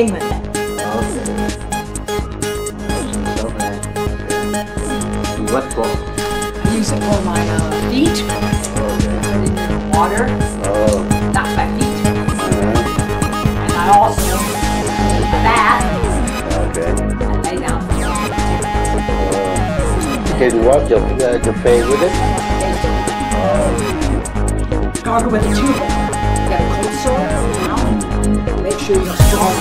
England. What for? I use it for my uh, feet. Okay. Water. Oh. That's my feet. Okay. And I also a bath. Okay. And lay down. Uh, you can walk your, uh, your face with it? Uh, Gargle with a tube. Yeah a cold sore now. Make sure you're strong.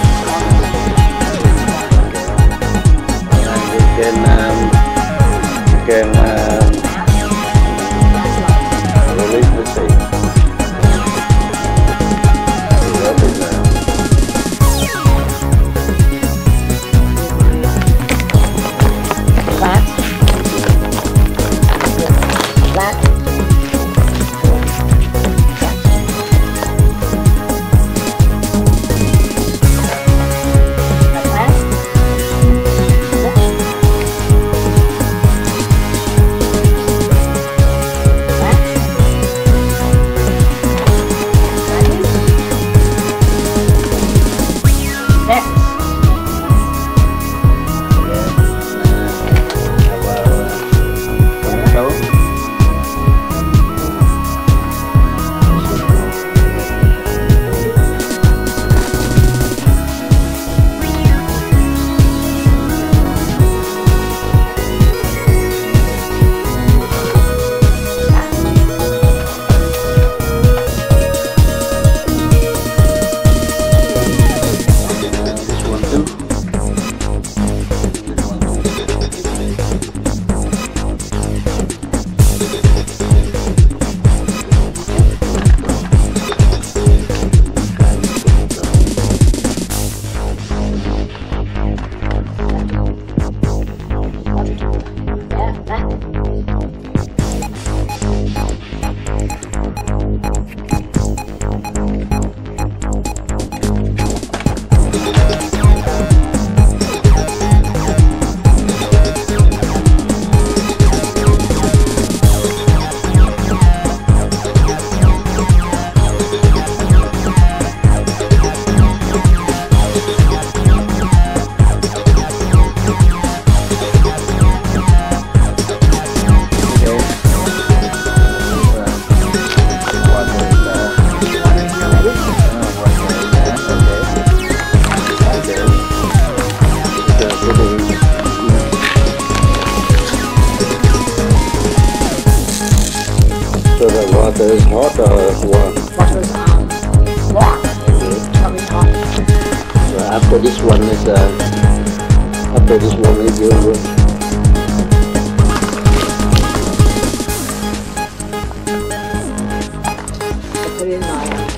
You can, um, can, um, uh, not a one. What was um, walk? So after this one is uh, after this one is your room. Put in